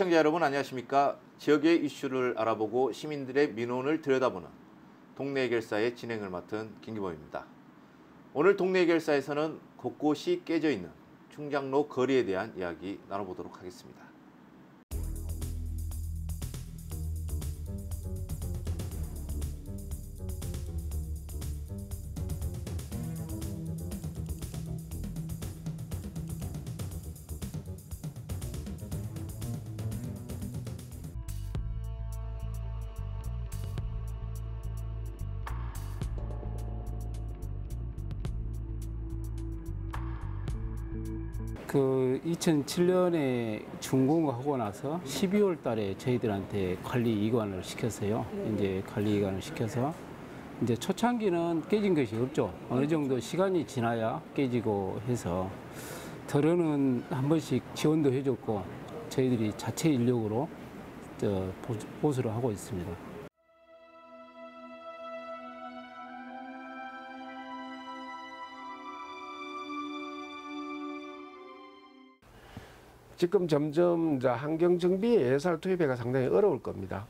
시청자 여러분 안녕하십니까? 지역의 이슈를 알아보고 시민들의 민원을 들여다보는 동네 해결사의 진행을 맡은 김기범입니다. 오늘 동네 해결사에서는 곳곳이 깨져 있는 충장로 거리에 대한 이야기 나눠보도록 하겠습니다. 그 2007년에 준공하고 나서 12월 달에 저희들한테 관리 이관을 시켰어요. 이제 관리 이관을 시켜서 이제 초창기는 깨진 것이 없죠. 어느 정도 시간이 지나야 깨지고 해서 덜어는 한 번씩 지원도 해줬고 저희들이 자체 인력으로 보수를 하고 있습니다. 지금 점점 이제 환경 정비에 예산을 투입해가 상당히 어려울 겁니다.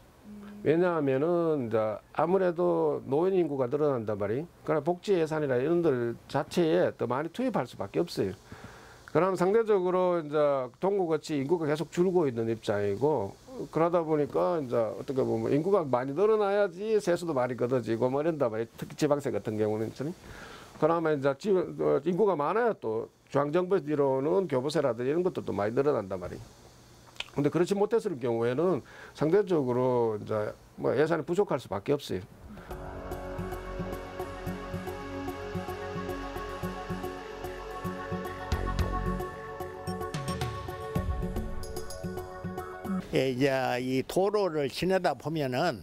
왜냐하면은 이제 아무래도 노인 인구가 늘어난단 말이. 그러나 복지 예산이나 이런 들 자체에 더 많이 투입할 수밖에 없어요. 그럼 상대적으로 이제 동구같이 인구가 계속 줄고 있는 입장이고 그러다 보니까 이제 어떻게 보면 인구가 많이 늘어나야지 세수도 많이 걷어지고 뭐 이런다 말이 특히 지방세 같은 경우는 좀 그러면 이제 지- 어, 인구가 많아야 또 중앙정부 뒤로는 교부세라든지 이런 것들도 많이 늘어난단 말이에요. 근데 그렇지 못했을 경우에는 상대적으로 이제 뭐 예산이 부족할 수밖에 없어요. 예, 이제 이 도로를 지나다 보면은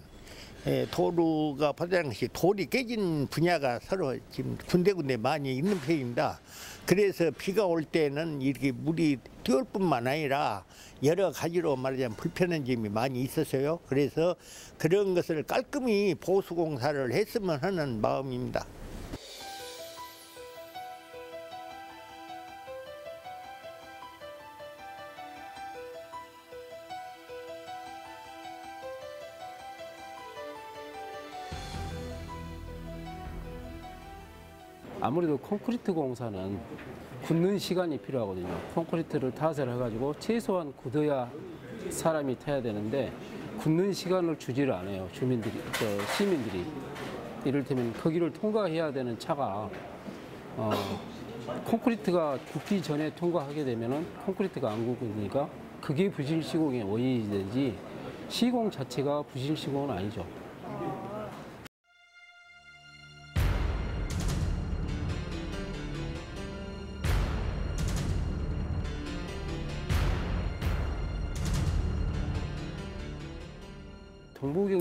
예, 도로가 포장시 돌이 깨진 분야가 서로 지금 군데군데 많이 있는 편입니다. 그래서 비가 올 때는 이렇게 물이 뛰올 뿐만 아니라 여러 가지로 말하자면 불편한 점이 많이 있었어요. 그래서 그런 것을 깔끔히 보수 공사를 했으면 하는 마음입니다. 아무래도 콘크리트 공사는 굳는 시간이 필요하거든요. 콘크리트를 타설 해가지고 최소한 굳어야 사람이 타야 되는데 굳는 시간을 주지를 않아요. 주민들이, 저 시민들이. 이를테면 거기를 통과해야 되는 차가 어, 콘크리트가 굳기 전에 통과하게 되면은 콘크리트가 안 굳으니까 그게 부실 시공의 원인이 되지 시공 자체가 부실 시공은 아니죠.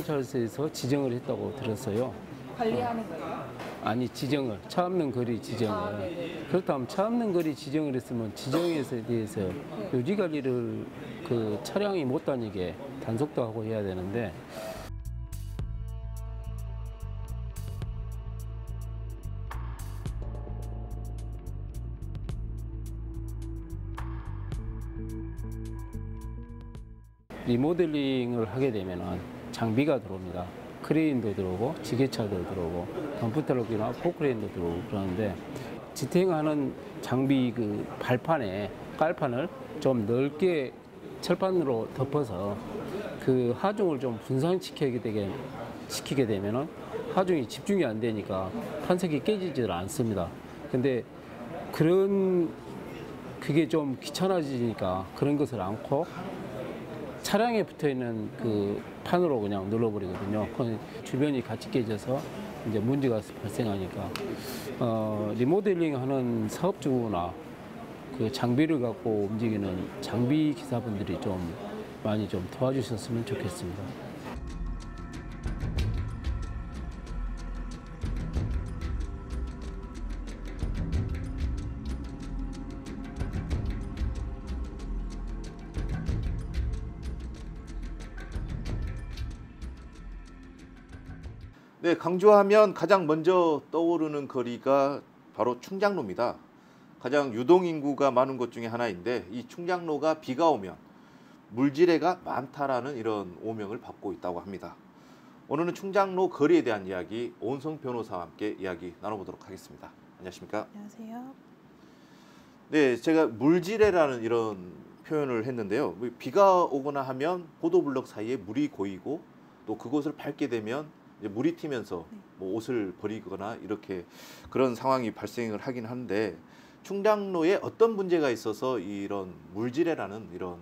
경찰서에서 지정을 했다고 들었어요. 관리하는 거예요? 아니 지정을 차 없는 거리 지정을 아, 네네. 그렇다면 차 없는 거리 지정을 했으면 지정에 대해서 유지 관리를 그 차량이 못 다니게 단속도 하고 해야 되는데 리모델링을 하게 되면은 장비가 들어옵니다. 크레인도 들어오고 지게차도 들어오고 덤프트럭이나 포크레인도 들어오고 그러는데 지탱하는 장비 그 발판에 깔판을 좀 넓게 철판으로 덮어서 그 하중을 좀 분산시키게 되게 시키게 되면은 하중이 집중이 안 되니까 판석이 깨지질 않습니다. 근데 그런 그게 좀 귀찮아지니까 그런 것을 않고 차량에 붙어 있는 그 판으로 그냥 눌러버리거든요. 그건 주변이 같이 깨져서 이제 문제가 발생하니까 어, 리모델링 하는 사업주나 그 장비를 갖고 움직이는 장비 기사분들이 좀 많이 좀 도와주셨으면 좋겠습니다. 네, 강조하면 가장 먼저 떠오르는 거리가 바로 충장로입니다. 가장 유동 인구가 많은 곳 중에 하나인데 이 충장로가 비가 오면 물지레가 많다라는 이런 오명을 받고 있다고 합니다. 오늘은 충장로 거리에 대한 이야기 오은성 변호사와 함께 이야기 나눠보도록 하겠습니다. 안녕하십니까? 안녕하세요. 네, 제가 물지레라는 이런 표현을 했는데요. 뭐 비가 오거나 하면 보도블럭 사이에 물이 고이고 또 그곳을 밟게 되면 이제 물이 튀면서 네. 뭐 옷을 버리거나 이렇게 그런 상황이 발생을 하긴 하는데 충장로에 어떤 문제가 있어서 이런 물지레라는 이런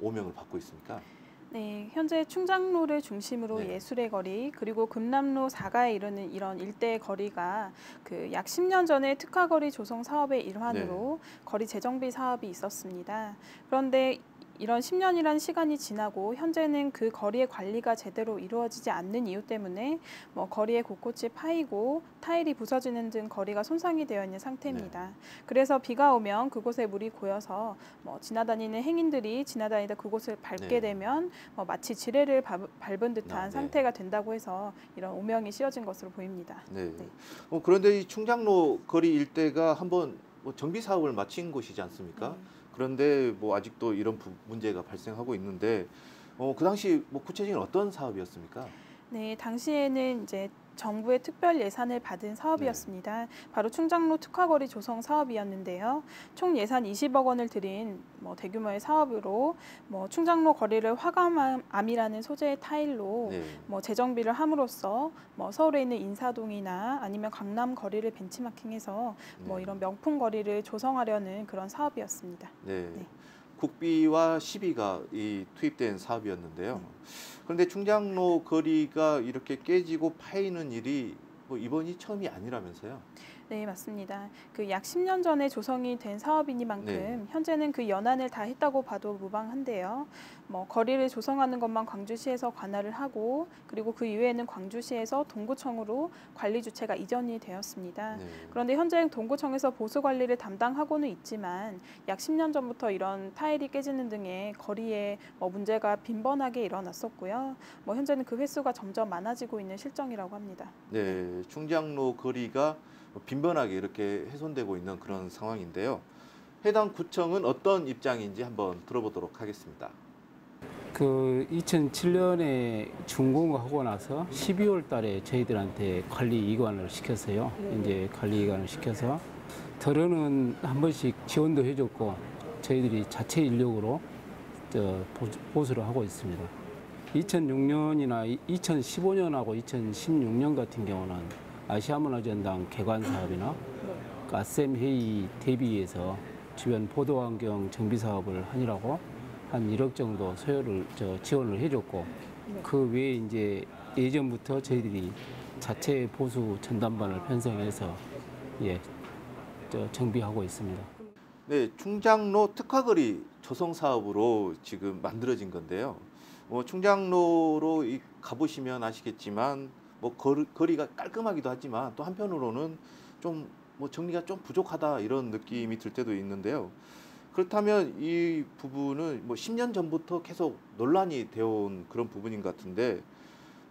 오명을 받고 있습니까? 네, 현재 충장로를 중심으로 네. 예술의 거리 그리고 금남로 4가에 이르는 이런 일대 거리가 그 약 10년 전에 특화거리 조성 사업의 일환으로 네. 거리 재정비 사업이 있었습니다. 그런데 이런 10년이라는 시간이 지나고 현재는 그 거리의 관리가 제대로 이루어지지 않는 이유 때문에 뭐 거리의 곳곳이 파이고 타일이 부서지는 등 거리가 손상이 되어 있는 상태입니다. 네. 그래서 비가 오면 그곳에 물이 고여서 뭐 지나다니는 행인들이 지나다니다 그곳을 밟게 네. 되면 뭐 마치 지뢰를 밟- 밟은 듯한 아, 네. 상태가 된다고 해서 이런 오명이 씌어진 것으로 보입니다. 네. 네. 어, 그런데 이 충장로 거리 일대가 한번 뭐 정비 사업을 마친 곳이지 않습니까? 네. 그런데 뭐 아직도 이런 부- 문제가 발생하고 있는데 어, 그 당시 뭐 구체적인 어떤 사업이었습니까? 네, 당시에는 이제 정부의 특별 예산을 받은 사업이었습니다. 바로 충장로 특화거리 조성 사업이었는데요. 총 예산 20억 원을 들인 뭐 대규모의 사업으로 뭐 충장로 거리를 화감암이라는 소재의 타일로 네. 뭐 재정비를 함으로써 뭐 서울에 있는 인사동이나 아니면 강남 거리를 벤치마킹해서 뭐 네. 이런 명품 거리를 조성하려는 그런 사업이었습니다. 네. 네. 국비와 시비가 이 투입된 사업이었는데요. 네. 그런데 충장로 거리가 이렇게 깨지고 파이는 일이 뭐 이번이 처음이 아니라면서요? 네, 맞습니다. 그 약 10년 전에 조성이 된 사업이니만큼 네. 현재는 그 연한을 다 했다고 봐도 무방한데요. 뭐 거리를 조성하는 것만 광주시에서 관할을 하고 그리고 그 이외에는 광주시에서 동구청으로 관리 주체가 이전이 되었습니다. 네. 그런데 현재 동구청에서 보수 관리를 담당하고는 있지만 약 10년 전부터 이런 타일이 깨지는 등의 거리에 뭐 문제가 빈번하게 일어났었고요. 뭐 현재는 그 횟수가 점점 많아지고 있는 실정이라고 합니다. 네, 충장로 거리가 빈번하게 이렇게 훼손되고 있는 그런 상황인데요. 해당 구청은 어떤 입장인지 한번 들어보도록 하겠습니다. 그 2007년에 준공하고 나서 12월 달에 저희들한테 관리 이관을 시켰어요. 이제 관리 이관을 시켜서 덜어는 한 번씩 지원도 해줬고 저희들이 자체 인력으로 저 보수- 보수를 하고 있습니다. 2006년이나 2015년하고 2016년 같은 경우는 아시아 문화전당 개관 사업이나 그 아셈 회의 대비해서 주변 보도 환경 정비 사업을 하느라고 한 1억 정도 소요를 저 지원을 해줬고 그 외에 이제 예전부터 저희들이 자체 보수 전담반을 편성해서 예, 저 정비하고 있습니다. 네, 충장로 특화거리 조성 사업으로 지금 만들어진 건데요. 뭐 충장로로 이 가보시면 아시겠지만 뭐 거리, 거리가 깔끔하기도 하지만 또 한편으로는 좀 뭐 정리가 좀 부족하다 이런 느낌이 들 때도 있는데요. 그렇다면 이 부분은 뭐 10년 전부터 계속 논란이 되어온 그런 부분인 것 같은데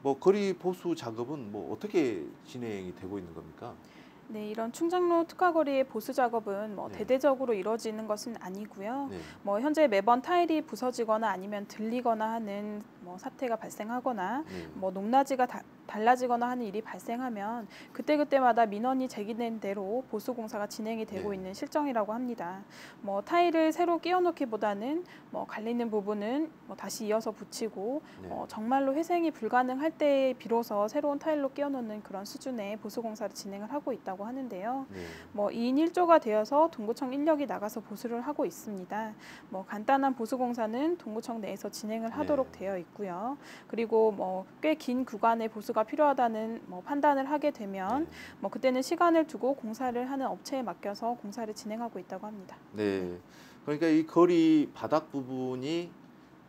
뭐 거리 보수 작업은 뭐 어떻게 진행이 되고 있는 겁니까? 네, 이런 충장로 특화거리의 보수 작업은 뭐 네. 대대적으로 이루어지는 것은 아니고요. 네. 뭐 현재 매번 타일이 부서지거나 아니면 들리거나 하는 뭐 사태가 발생하거나 네. 뭐 높낮이가 다- 달라지거나 하는 일이 발생하면 그때 그때마다 민원이 제기된 대로 보수 공사가 진행이 되고 네. 있는 실정이라고 합니다. 뭐 타일을 새로 끼워놓기보다는 뭐 갈리는 부분은 뭐 다시 이어서 붙이고 네. 어, 정말로 회생이 불가능할 때 비로소 새로운 타일로 끼워놓는 그런 수준의 보수 공사를 진행을 하고 있다고 하는데요. 네. 뭐 2인 1조가 되어서 동구청 인력이 나가서 보수를 하고 있습니다. 뭐 간단한 보수 공사는 동구청 내에서 진행을 하도록 네. 되어 있고요. 그리고 뭐 꽤 긴 구간의 보수가 필요하다는 뭐 판단을 하게 되면 네. 뭐 그때는 시간을 두고 공사를 하는 업체에 맡겨서 공사를 진행하고 있다고 합니다. 네. 그러니까 이 거리 바닥 부분이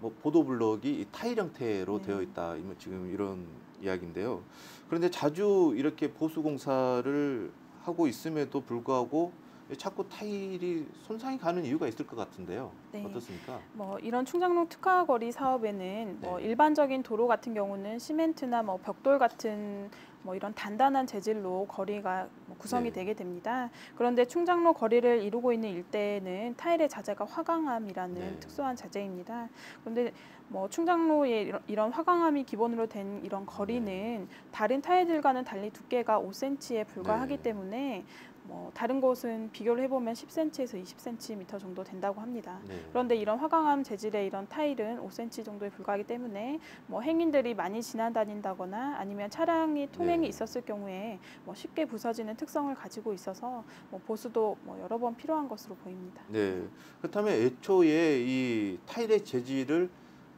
뭐 보도블럭이 이 타일 형태로 네. 되어 있다. 이뭐 지금 이런 이야기인데요. 그런데 자주 이렇게 보수 공사를 하고 있음에도 불구하고 자꾸 타일이 손상이 가는 이유가 있을 것 같은데요. 네. 어떻습니까? 뭐 이런 충장로 특화 거리 사업에는 뭐 네. 일반적인 도로 같은 경우는 시멘트나 뭐 벽돌 같은 뭐 이런 단단한 재질로 거리가 뭐 구성이 네. 되게 됩니다. 그런데 충장로 거리를 이루고 있는 일대에는 타일의 자재가 화강암이라는 네. 특수한 자재입니다. 그런데 뭐 충장로에 이런, 이런 화강암이 기본으로 된 이런 거리는 다른 타일들과는 달리 두께가 5cm에 불과하기 네. 때문에 뭐 다른 곳은 비교를 해보면 10cm에서 20cm 정도 된다고 합니다. 네. 그런데 이런 화강암 재질의 이런 타일은 5cm 정도에 불과하기 때문에 뭐 행인들이 많이 지나다닌다거나 아니면 차량이 통행이 네. 있었을 경우에 뭐 쉽게 부서지는 특성을 가지고 있어서 뭐 보수도 뭐 여러 번 필요한 것으로 보입니다. 네. 그렇다면 애초에 이 타일의 재질을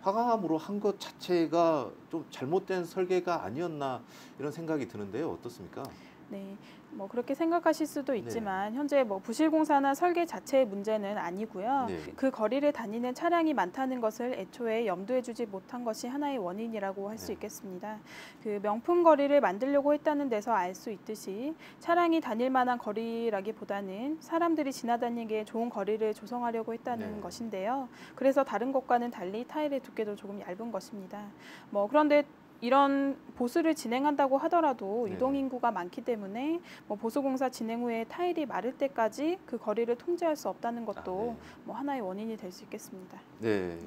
화강암으로 한 것 자체가 좀 잘못된 설계가 아니었나 이런 생각이 드는데요. 어떻습니까? 네, 뭐 그렇게 생각하실 수도 네. 있지만 현재 뭐 부실공사나 설계 자체의 문제는 아니고요. 네. 그 거리를 다니는 차량이 많다는 것을 애초에 염두에 주지 못한 것이 하나의 원인이라고 할수 네. 있겠습니다. 그 명품 거리를 만들려고 했다는 데서 알 수 있듯이 차량이 다닐 만한 거리라기보다는 사람들이 지나다니기에 좋은 거리를 조성하려고 했다는 네. 것인데요. 그래서 다른 것과는 달리 타일의 두께도 조금 얇은 것입니다. 뭐 그런데 이런 보수를 진행한다고 하더라도 네. 유동 인구가 많기 때문에 뭐 보수 공사 진행 후에 타일이 마를 때까지 그 거리를 통제할 수 없다는 것도 아, 뭐 하나의 원인이 될 수 있겠습니다. 네.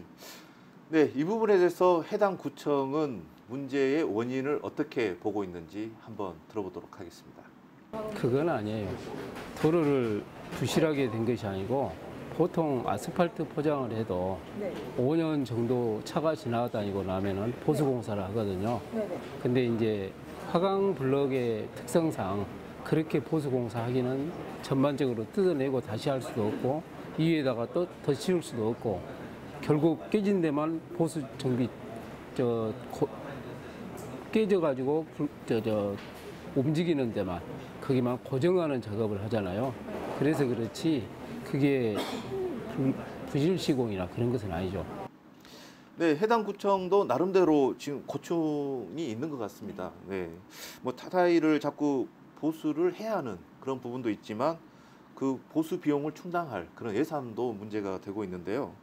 네, 이 부분에 대해서 해당 구청은 문제의 원인을 어떻게 보고 있는지 한번 들어보도록 하겠습니다. 그건 아니에요. 도로를 부실하게 된 것이 아니고 보통 아스팔트 포장을 해도 5년 정도 차가 지나다니고 나면은 보수 공사를 하거든요. 근데 이제 화강 블럭의 특성상 그렇게 보수 공사하기는 전반적으로 뜯어내고 다시 할 수도 없고 위에다가 또 더 씌울 수도 없고 결국 깨진 데만 보수 정비 저 고- 깨져가지고 불- 저, 저 움직이는 데만 거기만 고정하는 작업을 하잖아요. 그래서 그렇지 그게 불- 부실 시공이나 그런 것은 아니죠. 네, 해당 구청도 나름대로 지금 고충이 있는 것 같습니다. 네, 뭐 타다이를 자꾸 보수를 해야 하는 그런 부분도 있지만 그 보수 비용을 충당할 그런 예산도 문제가 되고 있는데요.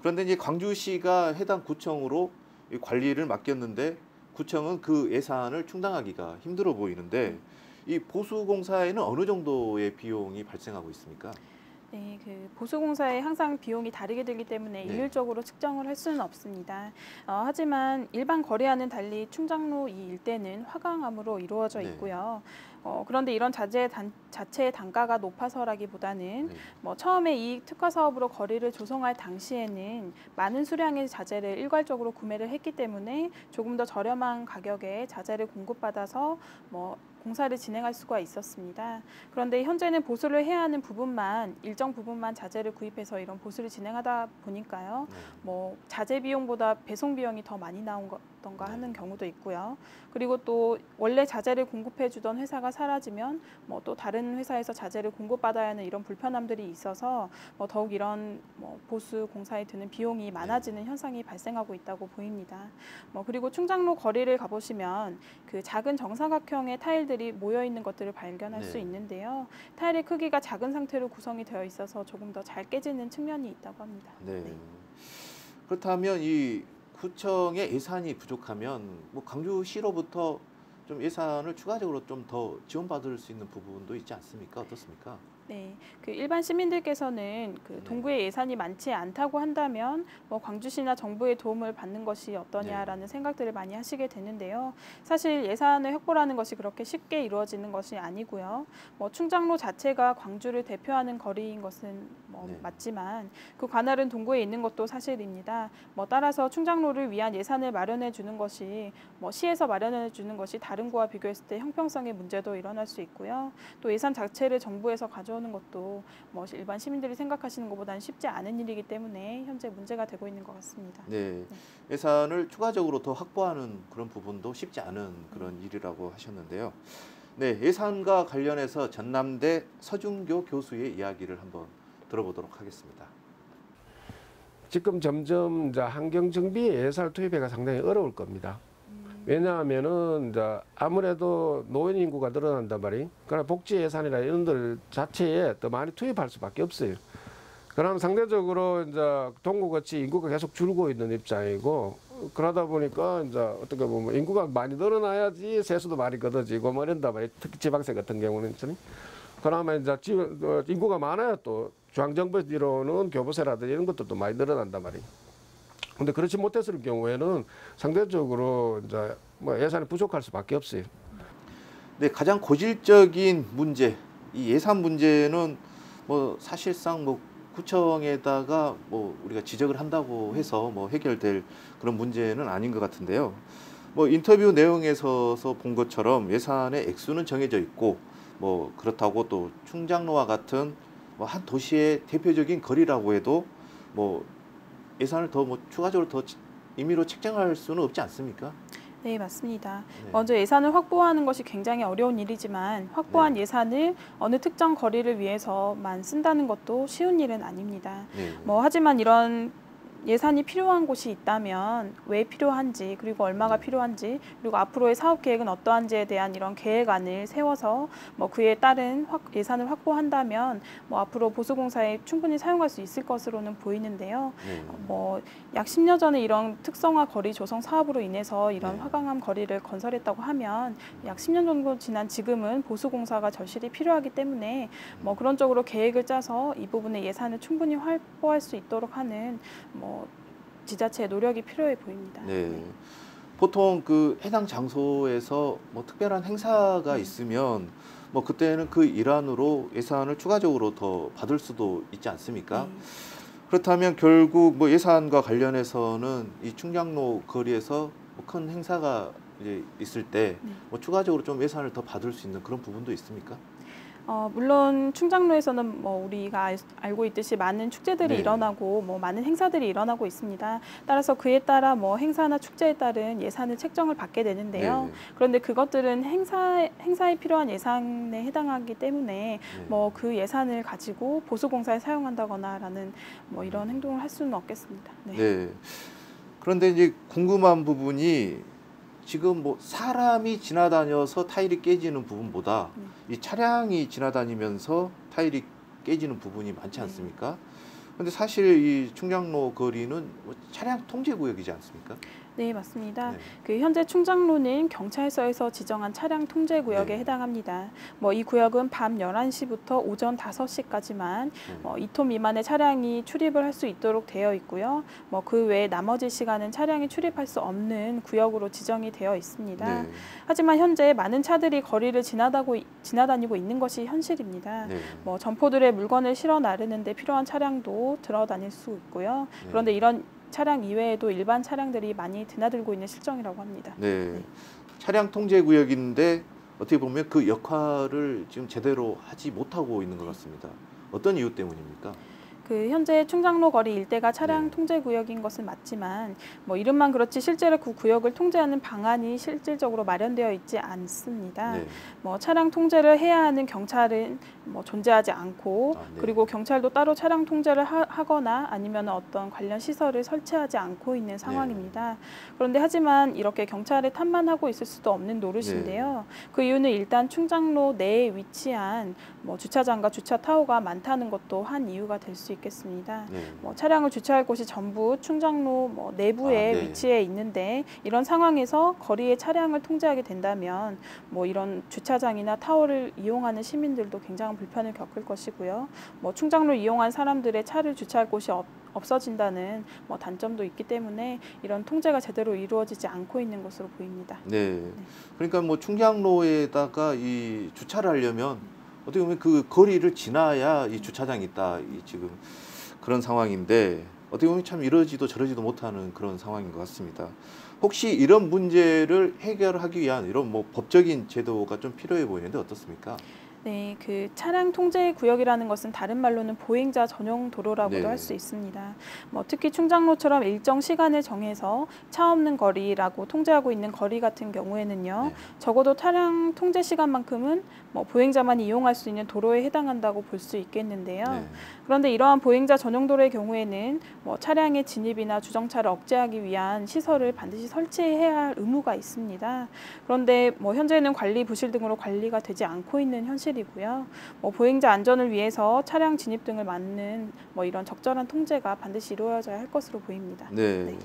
그런데 이제 광주시가 해당 구청으로 이 관리를 맡겼는데 구청은 그 예산을 충당하기가 힘들어 보이는데 이 보수 공사에는 어느 정도의 비용이 발생하고 있습니까? 네, 그 보수공사에 항상 비용이 다르게 들기 때문에 네. 일률적으로 측정을 할 수는 없습니다. 어, 하지만 일반 거래와는 달리 충장로 이 일대는 화강암으로 이루어져 네. 있고요. 어, 그런데 이런 자재 단, 자체의 단가가 높아서라기보다는 네. 뭐 처음에 이 특화 사업으로 거리를 조성할 당시에는 많은 수량의 자재를 일괄적으로 구매를 했기 때문에 조금 더 저렴한 가격에 자재를 공급받아서 뭐 공사를 진행할 수가 있었습니다. 그런데 현재는 보수를 해야 하는 부분만 일정 부분만 자재를 구입해서 이런 보수를 진행하다 보니까요. 네. 뭐 자재 비용보다 배송 비용이 더 많이 나온 것 던가 네. 하는 경우도 있고요. 그리고 또 원래 자재를 공급해 주던 회사가 사라지면 뭐 또 다른 회사에서 자재를 공급받아야 하는 이런 불편함들이 있어서 뭐 더욱 이런 뭐 보수 공사에 드는 비용이 많아지는 현상이 발생하고 있다고 보입니다. 뭐 그리고 충장로 거리를 가보시면 그 작은 정사각형의 타일들이 모여 있는 것들을 발견할 수 네. 있는데요. 타일의 크기가 작은 상태로 구성이 되어 있어서 조금 더 잘 깨지는 측면이 있다고 합니다. 네. 네. 그렇다면 이 구청의 예산이 부족하면 뭐 광주시로부터 좀 예산을 추가적으로 좀 더 지원받을 수 있는 부분도 있지 않습니까? 어떻습니까? 네, 그 일반 시민들께서는 그 네. 동구에 예산이 많지 않다고 한다면 뭐 광주시나 정부의 도움을 받는 것이 어떠냐라는 생각들을 많이 하시게 되는데요. 사실 예산을 확보하는 것이 그렇게 쉽게 이루어지는 것이 아니고요. 뭐 충장로 자체가 광주를 대표하는 거리인 것은 뭐 네. 맞지만 그 관할은 동구에 있는 것도 사실입니다. 뭐 따라서 충장로를 위한 예산을 마련해 주는 것이 뭐 시에서 마련해 주는 것이 다른 구와 비교했을 때 형평성의 문제도 일어날 수 있고요. 또 예산 자체를 정부에서 가져 오는 것도 뭐 일반 시민들이 생각하시는 것보다는 쉽지 않은 일이기 때문에 현재 문제가 되고 있는 것 같습니다. 네. 예산을 추가적으로 더 확보하는 그런 부분도 쉽지 않은 그런 음. 일이라고 하셨는데요. 네, 예산과 관련해서 전남대 서준교 교수의 이야기를 한번 들어보도록 하겠습니다. 지금 점점 이제 환경 정비에 예산을 투입해가 상당히 어려울 겁니다. 왜냐하면은 이제 아무래도 노인 인구가 늘어난단 말이에요. 그러나 복지 예산이나 이런 들 자체에 더 많이 투입할 수밖에 없어요. 그럼 상대적으로 이제 동구같이 인구가 계속 줄고 있는 입장이고 그러다 보니까 이제 어떻게 보면 인구가 많이 늘어나야지 세수도 많이 걷어지고 뭐 이런다 말이에요. 특히 지방세 같은 경우는 있으니. 그러면 이제 지, 어, 인구가 많아야 또 중앙정부 뒤로는 교부세라든지 이런 것도 또 많이 늘어난단 말이에요. 근데 그렇지 못했을 경우에는 상대적으로 이제 뭐 예산이 부족할 수밖에 없어요. 네, 가장 고질적인 문제, 이 예산 문제는 뭐 사실상 뭐 구청에다가 뭐 우리가 지적을 한다고 해서 뭐 해결될 그런 문제는 아닌 것 같은데요. 뭐 인터뷰 내용에서 본 것처럼 예산의 액수는 정해져 있고 뭐 그렇다고 또 충장로와 같은 뭐 한 도시의 대표적인 거리라고 해도 뭐 예산을 더 뭐 추가적으로 더 임의로 책정할 수는 없지 않습니까? 네, 맞습니다. 네. 먼저 예산을 확보하는 것이 굉장히 어려운 일이지만 확보한 예산을 어느 특정 거리를 위해서만 쓴다는 것도 쉬운 일은 아닙니다. 네. 뭐 하지만 이런 예산이 필요한 곳이 있다면 왜 필요한지 그리고 얼마가 필요한지 그리고 앞으로의 사업 계획은 어떠한지에 대한 이런 계획안을 세워서 뭐 그에 따른 확, 예산을 확보한다면 뭐 앞으로 보수공사에 충분히 사용할 수 있을 것으로는 보이는데요. 네. 뭐약 10년 전에 이런 특성화 거리 조성 사업으로 인해서 이런 네. 화강암 거리를 건설했다고 하면 약 10년 정도 지난 지금은 보수공사가 절실히 필요하기 때문에 뭐 그런 쪽으로 계획을 짜서 이 부분의 예산을 충분히 확보할 수 있도록 하는 뭐 지자체의 노력이 필요해 보입니다. 네. 보통 그 해당 장소에서 뭐 특별한 행사가 있으면 뭐 그때는 그 일환으로 예산을 추가적으로 더 받을 수도 있지 않습니까? 네. 그렇다면 결국 뭐 예산과 관련해서는 이 충장로 거리에서 뭐 큰 행사가 이제 있을 때 네. 뭐 추가적으로 좀 예산을 더 받을 수 있는 그런 부분도 있습니까? 어, 물론 충장로에서는 뭐 우리가 알, 알고 있듯이 많은 축제들이 네. 일어나고 뭐 많은 행사들이 일어나고 있습니다. 따라서 그에 따라 뭐 행사나 축제에 따른 예산을 책정을 받게 되는데요. 네. 그런데 그것들은 행사 행사에 필요한 예산에 해당하기 때문에 네. 뭐그 예산을 가지고 보수공사에 사용한다거나라는 뭐 이런 행동을 할 수는 없겠습니다. 네. 네. 그런데 이제 궁금한 부분이 지금 뭐 사람이 지나다녀서 타일이 깨지는 부분보다 네. 이 차량이 지나다니면서 타일이 깨지는 부분이 많지 네. 않습니까? 근데 사실 이 충장로 거리는 뭐 차량 통제 구역이지 않습니까? 네, 맞습니다. 네. 그 현재 충장로는 경찰서에서 지정한 차량 통제 구역에 네. 해당합니다. 뭐 이 구역은 밤 11시부터 오전 5시까지만 네. 뭐 2톤 미만의 차량이 출입을 할 수 있도록 되어 있고요. 뭐 그 외에 나머지 시간은 차량이 출입할 수 없는 구역으로 지정이 되어 있습니다. 네. 하지만 현재 많은 차들이 거리를 지나다고 지나다니고 있는 것이 현실입니다. 네. 뭐 점포들의 물건을 실어 나르는데 필요한 차량도 들어 다닐 수 있고요. 네. 그런데 이런 차량 이외에도 일반 차량들이 많이 드나들고 있는 실정이라고 합니다. 네. 차량 통제 구역인데 어떻게 보면 그 역할을 지금 제대로 하지 못하고 있는 것 같습니다. 어떤 이유 때문입니까? 그 현재 충장로 거리 일대가 차량 네. 통제 구역인 것은 맞지만 뭐 이름만 그렇지 실제로 그 구역을 통제하는 방안이 실질적으로 마련되어 있지 않습니다. 네. 뭐 차량 통제를 해야 하는 경찰은 뭐 존재하지 않고 아, 네. 그리고 경찰도 따로 차량 통제를 하, 하거나 아니면 어떤 관련 시설을 설치하지 않고 네. 있는 상황입니다. 그런데 하지만 이렇게 경찰에 탐만하고 있을 수도 없는 노릇인데요. 네. 그 이유는 일단 충장로 내에 위치한 뭐 주차장과 주차 타워가 많다는 것도 한 이유가 될 수 있 겠습니다. 네. 뭐 차량을 주차할 곳이 전부 충장로 뭐 내부에 아, 네. 위치해 있는데 이런 상황에서 거리에 차량을 통제하게 된다면 뭐 이런 주차장이나 타워를 이용하는 시민들도 굉장한 불편을 겪을 것이고요. 뭐 충장로 이용한 사람들의 차를 주차할 곳이 없, 없어진다는 뭐 단점도 있기 때문에 이런 통제가 제대로 이루어지지 않고 있는 것으로 보입니다. 네. 그러니까 뭐 충장로에다가 이 주차를 하려면 어떻게 보면 그 거리를 지나야 이 주차장이 있다. 이 지금 그런 상황인데 어떻게 보면 참 이러지도 저러지도 못하는 그런 상황인 것 같습니다. 혹시 이런 문제를 해결하기 위한 이런 뭐 법적인 제도가 좀 필요해 보이는데 어떻습니까? 네, 그 차량 통제 구역이라는 것은 다른 말로는 보행자 전용 도로라고도 네. 할수 있습니다. 뭐 특히 충장로처럼 일정 시간을 정해서 차 없는 거리라고 통제하고 있는 거리 같은 경우에는요. 네. 적어도 차량 통제 시간만큼은 뭐 보행자만 이용할 수 있는 도로에 해당한다고 볼 수 있겠는데요. 네. 그런데 이러한 보행자 전용 도로의 경우에는 뭐 차량의 진입이나 주정차를 억제하기 위한 시설을 반드시 설치해야 할 의무가 있습니다. 그런데 뭐 현재는 관리 부실 등으로 관리가 되지 않고 있는 현실 이고요. 뭐 보행자 안전을 위해서 차량 진입 등을 막는 뭐 이런 적절한 통제가 반드시 이루어져야 할 것으로 보입니다. 네. 네.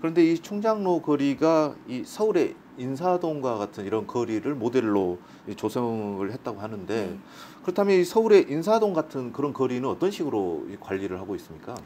그런데 이 충장로 거리가 이 서울의 인사동과 같은 이런 거리를 모델로 이 조성을 했다고 하는데 네. 그렇다면 이 서울의 인사동 같은 그런 거리는 어떤 식으로 이 관리를 하고 있습니까?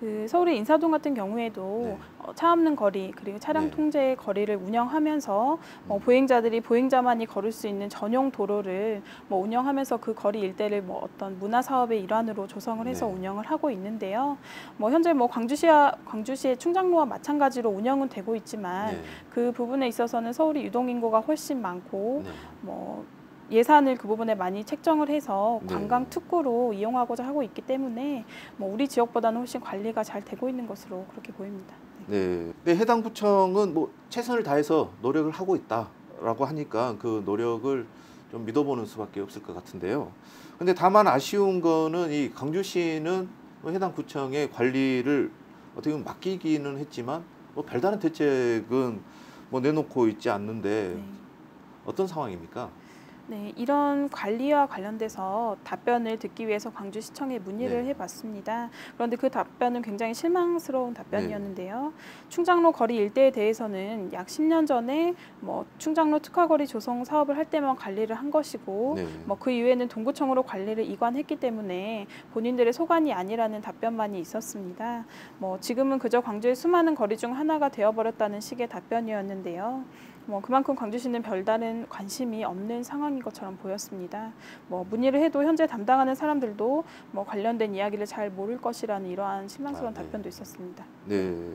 그 서울의 인사동 같은 경우에도 네. 어, 차 없는 거리 그리고 차량 네. 통제 거리를 운영하면서 뭐 음. 보행자들이 보행자만이 걸을 수 있는 전용 도로를 뭐 운영하면서 그 거리 일대를 뭐 어떤 문화 사업의 일환으로 조성을 해서 네. 운영을 하고 있는데요. 뭐 현재 뭐 광주시와 광주시의 충장로와 마찬가지로 운영은 되고 있지만 네. 그 부분에 있어서는 서울이 유동 인구가 훨씬 많고 네. 뭐 예산을 그 부분에 많이 책정을 해서 네. 관광 특구로 이용하고자 하고 있기 때문에 뭐 우리 지역보다는 훨씬 관리가 잘 되고 있는 것으로 그렇게 보입니다. 네. 네. 네, 해당 구청은 뭐 최선을 다해서 노력을 하고 있다라고 하니까 그 노력을 좀 믿어보는 수밖에 없을 것 같은데요. 근데 다만 아쉬운 거는 이 광주시는 뭐 해당 구청의 관리를 어떻게 보면 맡기기는 했지만 뭐 별다른 대책은 뭐 내놓고 있지 않는데 네. 어떤 상황입니까? 네, 이런 관리와 관련돼서 답변을 듣기 위해서 광주시청에 문의를 네. 해봤습니다. 그런데 그 답변은 굉장히 실망스러운 네. 답변이었는데요. 충장로 거리 일대에 대해서는 약 10년 전에 뭐 충장로 특화거리 조성 사업을 할 때만 관리를 한 것이고 네. 뭐그 이후에는 동구청으로 관리를 이관했기 때문에 본인들의 소관이 아니라는 답변만이 있었습니다. 뭐 지금은 그저 광주의 수많은 거리 중 하나가 되어버렸다는 식의 답변이었는데요. 뭐 그만큼 광주시는 별다른 관심이 없는 상황인 것처럼 보였습니다. 뭐 문의를 해도 현재 담당하는 사람들도 뭐 관련된 이야기를 잘 모를 것이라는 이러한 실망스러운 아, 네. 답변도 있었습니다. 네.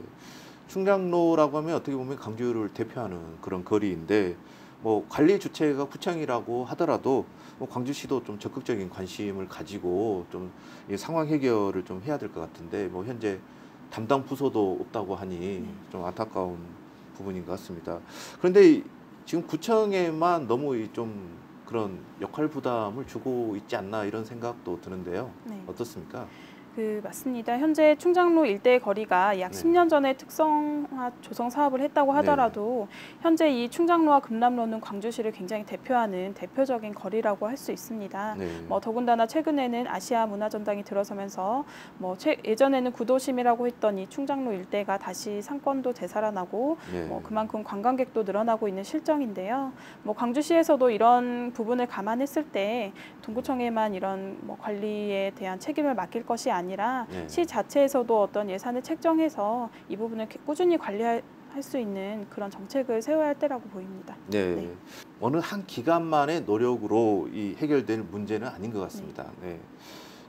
충장로라고 하면 어떻게 보면 강주를 대표하는 그런 거리인데 뭐 관리 주체가 구청이라고 하더라도 뭐 광주시도 좀 적극적인 관심을 가지고 좀이 상황 해결을 좀 해야 될 것 같은데 뭐 현재 담당 부서도 없다고 하니 네. 좀 안타까운 부분인 것 같습니다. 그런데 이 지금 구청에만 너무 이좀 그런 역할 부담을 주고 있지 않나 이런 생각도 드는데요. 네. 어떻습니까? 그 맞습니다. 현재 충장로 일대 거리가 약 네. 10년 전에 특성화 조성 사업을 했다고 하더라도 현재 이 충장로와 금남로는 광주시를 굉장히 대표하는 대표적인 거리라고 할 수 있습니다. 네. 뭐 더군다나 최근에는 아시아 문화전당이 들어서면서 뭐 최, 예전에는 구도심이라고 했던 이 충장로 일대가 다시 상권도 되살아나고 네. 뭐 그만큼 관광객도 늘어나고 있는 실정인데요. 뭐 광주시에서도 이런 부분을 감안했을 때 동구청에만 이런 뭐 관리에 대한 책임을 맡길 것이 아니 라 네. 시 자체에서도 어떤 예산을 책정해서 이 부분을 꾸준히 관리할 수 있는 그런 정책을 세워야 할 때라고 보입니다. 네. 네. 어느 한 기간만의 노력으로 이 해결될 문제는 아닌 것 같습니다. 네.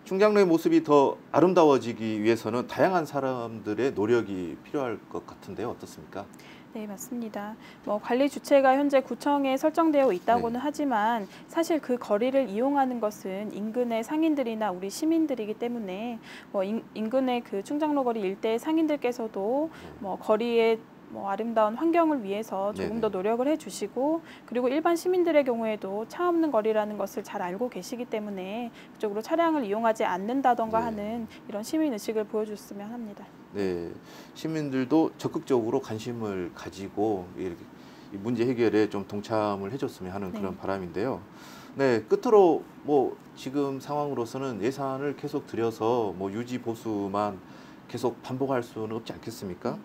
충장로의 모습이 더 아름다워지기 위해서는 다양한 사람들의 노력이 필요할 것 같은데요. 어떻습니까? 네, 맞습니다. 뭐 관리 주체가 현재 구청에 설정되어 있다고는 네. 하지만 사실 그 거리를 이용하는 것은 인근의 상인들이나 우리 시민들이기 때문에 뭐 인, 인근의 그 충장로 거리 일대 상인들께서도 뭐 거리에 뭐 아름다운 환경을 위해서 조금 네네. 더 노력을 해주시고 그리고 일반 시민들의 경우에도 차 없는 거리라는 것을 잘 알고 계시기 때문에 그쪽으로 차량을 이용하지 않는다던가 네. 하는 이런 시민 의식을 보여줬으면 합니다. 네. 시민들도 적극적으로 관심을 가지고 이렇게 이 문제 해결에 좀 동참을 해줬으면 하는 네. 그런 바람인데요. 네. 끝으로 뭐 지금 상황으로서는 예산을 계속 들여서 뭐 유지 보수만 계속 반복할 수는 없지 않겠습니까?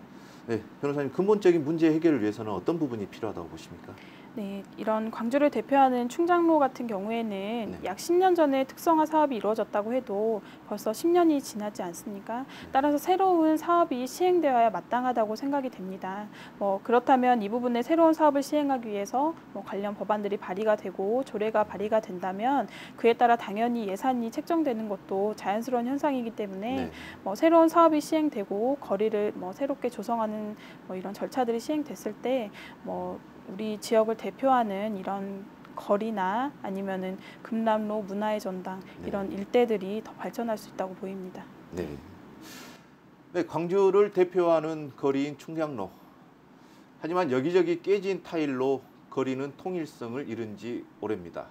네, 변호사님 근본적인 문제 해결을 위해서는 어떤 부분이 필요하다고 보십니까? 네, 이런 광주를 대표하는 충장로 같은 경우에는 네. 약 10년 전에 특성화 사업이 이루어졌다고 해도 벌써 10년이 지나지 않습니까? 따라서 새로운 사업이 시행되어야 마땅하다고 생각이 됩니다. 뭐 그렇다면 이 부분에 새로운 사업을 시행하기 위해서 뭐 관련 법안들이 발의가 되고 조례가 발의가 된다면 그에 따라 당연히 예산이 책정되는 것도 자연스러운 현상이기 때문에 네. 뭐 새로운 사업이 시행되고 거리를 뭐 새롭게 조성하는 뭐 이런 절차들이 시행됐을 때뭐 우리 지역을 대표하는 이런 거리나 아니면은 금남로 문화의 전당 네. 이런 일대들이 더 발전할 수 있다고 보입니다. 네. 네, 광주를 대표하는 거리인 충장로. 하지만 여기저기 깨진 타일로 거리는 통일성을 잃은 지 오래입니다.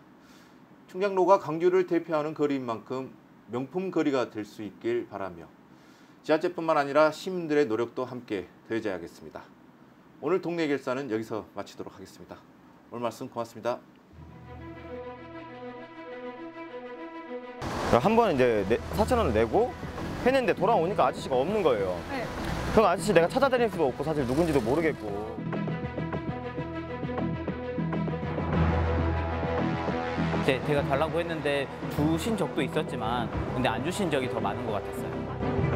충장로가 광주를 대표하는 거리인 만큼 명품 거리가 될 수 있길 바라며 지하철뿐만 아니라 시민들의 노력도 함께 더해져야겠습니다. 오늘 동네 결사는 여기서 마치도록 하겠습니다. 오늘 말씀 고맙습니다. 한 번 이제 4천 원을 내고 했는데 돌아오니까 아저씨가 없는 거예요. 네. 그 아저씨 내가 찾아다닐 수도 없고 사실 누군지도 모르겠고. 이제 제가 달라고 했는데 주신 적도 있었지만 근데 안 주신 적이 더 많은 것 같았어요.